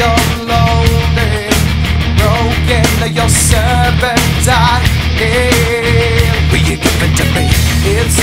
you're lonely, broken, that you're servant I need. Will you give it to me? It's